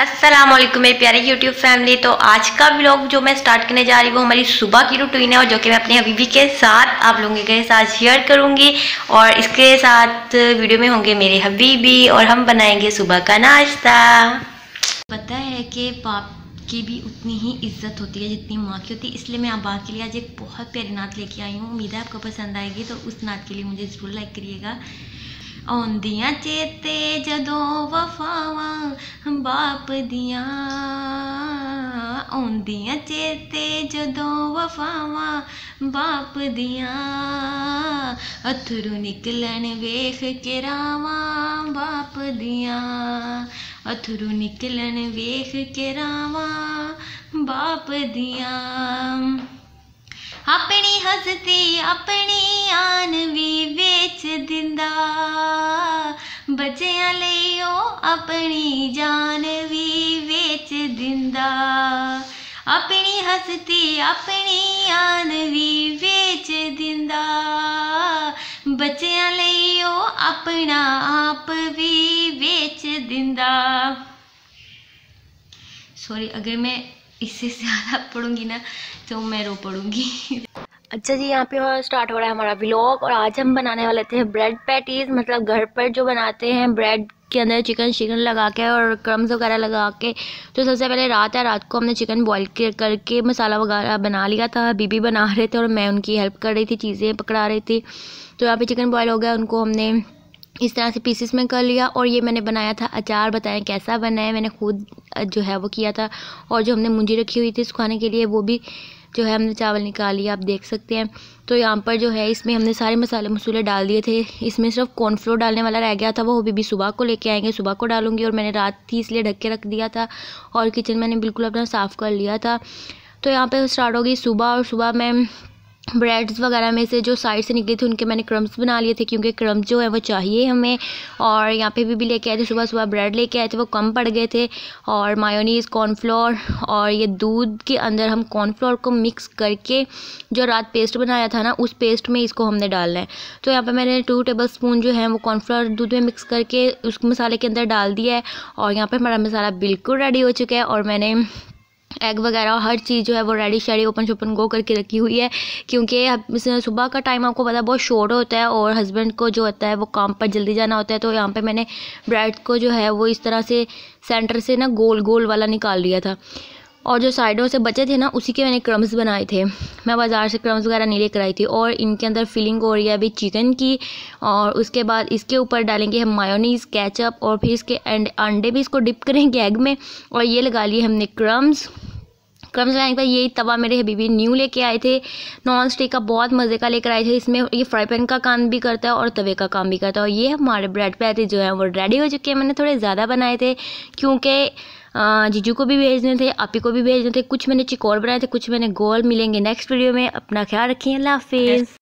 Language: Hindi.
असलम मेरे प्यारे यूट्यूब फैमिली तो आज का ब्लॉग जो मैं स्टार्ट करने जा रही हूँ, वो हमारी सुबह की रूटीन है और जो कि मैं अपने हबीबी के साथ आप लोगों के साथ शेयर करूँगी और इसके साथ वीडियो में होंगे मेरे हबीबी और हम बनाएँगे सुबह का नाश्ता। पता है कि पाप की भी उतनी ही इज़्ज़त होती है जितनी माँ की होती है, इसलिए मैं आप के लिए आज एक बहुत प्यारी नात लेके आई हूँ। उम्मीद है आपको पसंद आएगी तो उस नात के लिए मुझे ज़रूर लाइक करिएगा। ਆਉਂਦੀਆਂ ਚੇਤੇ ਜਦੋਂ ਵਫਾਵਾਂ ਬਾਪ ਦੀਆਂ। ਆਉਂਦੀਆਂ ਚੇਤੇ ਜਦੋਂ ਵਫਾਵਾਂ ਬਾਪ ਦੀਆਂ। ਅਥਰੂ ਨਿਕਲਣ ਵੇਖ ਕੇ ਰਾਵਾਂ ਬਾਪ ਦੀਆਂ। ਅਥਰੂ ਨਿਕਲਣ ਵੇਖ ਕੇ ਰਾਵਾਂ ਬਾਪ ਦੀਆਂ। ਆਪਣੀ ਹਸਤੀ ਆਪਣੀ ਆਨ ਵੀ ਵੇਚ ਦਿੰਦਾ ਬੱਚਿਆਂ ਲਈ ਉਹ ਆਪਣੀ ਜਾਨ ਵੀ ਵੇਚ ਦਿੰਦਾ ਆਪਣੀ ਹਸਤੀ ਆਪਣੀ ਆਨ ਵੀ ਵੇਚ ਦਿੰਦਾ ਬੱਚਿਆਂ ਲਈ ਉਹ ਆਪਣਾ ਆਪ ਵੀ ਵੇਚ ਦਿੰਦਾ सॉरी अगर मैं इससे ज़्यादा पढ़ूँगी ना तो मैं रो पड़ूँगी। अच्छा जी, यहाँ पे स्टार्ट हो रहा है हमारा व्लॉग और आज हम बनाने वाले थे ब्रेड पैटीज़ मतलब घर पर जो बनाते हैं ब्रेड के अंदर चिकन चिकन लगा के और क्रम्स वगैरह लगा के तो सबसे पहले रात है रात को हमने चिकन बॉईल करके मसाला वगैरह बना लिया था। बीबी बना रहे थे और मैं उनकी हेल्प कर रही थी, चीज़ें पकड़ा रही थी। तो यहाँ पे चिकन बॉयल हो गया, उनको हमने इस तरह से पीसेस में कर लिया और ये मैंने बनाया था अचार बताएँ कैसा बना है मैंने खुद जो है वो किया था और जो हमने मुंजी रखी हुई थी सुखाने के लिए वो भी जो है हमने चावल निकाल लिया आप देख सकते हैं। तो यहाँ पर जो है इसमें हमने सारे मसाले मसूले डाल दिए थे। इसमें सिर्फ़ कॉर्नफ्लोर डालने वाला रह गया था वो भी, भी सुबह को लेके आएँगे सुबह को डालूँगी और मैंने रात थी इसलिए ढक के रख दिया था और किचन मैंने बिल्कुल अपना साफ़ कर लिया था। तो यहाँ पर स्टार्ट होगी सुबह और सुबह मैं ब्रेड्स वगैरह में से जो साइड से निकले थे उनके मैंने क्रम्स बना लिए थे क्योंकि क्रम्स जो है वो चाहिए हमें। और यहाँ पे भी, भी लेके आए थे सुबह सुबह ब्रेड लेके आए थे वो कम पड़ गए थे। और मायोनीज़ कॉर्नफ्लोर और ये दूध के अंदर हम कॉर्नफ्लोर को मिक्स करके जो रात पेस्ट बनाया था ना उस पेस्ट में इसको हमने डालना है। तो यहाँ पर मैंने टू टेबल स्पून जो है वो कॉर्नफ्लोर दूध में मिक्स करके उस मसाले के अंदर डाल दिया है। और यहाँ पर हमारा मसाला बिल्कुल रेडी हो चुका है और मैंने एग वगैरह हर चीज़ जो है वो रेडी शेडी ओपन शोपन गो करके रखी हुई है। क्योंकि सुबह का टाइम आपको पता है, बहुत शॉर्ट होता है और हस्बैंड को जो होता है वो काम पर जल्दी जाना होता है तो यहाँ पे मैंने ब्रेड को जो है वो इस तरह से सेंटर से ना गोल गोल वाला निकाल लिया था। और जो साइडों से बचे थे ना, उसी के मैंने क्रम्स बनाए थे। मैं बाज़ार से क्रम्स वगैरह नहीं लेकर आई थी और इनके अंदर फिलिंग हो रही है अभी चिकन की और उसके बाद इसके ऊपर डालेंगे हम मायोनीज़ कैचअप और फिर इसके एंड अंडे भी इसको डिप करेंगे एग में और ये लगा लिए हमने क्रम्स क्रम्स लगाने के बाद यही तवा मेरे हबीबी न्यू लेके आए थे। नॉन स्टिक का बहुत मज़े का लेकर आए थे। इसमें ये फ्राई पैन का काम भी करता है और तवे का काम भी करता है और ये हमारे ब्रेड पैटी जो है, वो रेडी हो चुके हैं। मैंने थोड़े ज़्यादा बनाए थे क्योंकि जीजू को भी भेजने थे, आपी को भी भेजने थे, कुछ मैंने चिकोर बनाए थे, कुछ मैंने गोल मिलेंगे। नेक्स्ट वीडियो में अपना ख्याल रखिए, अल्लाह हाफिज़।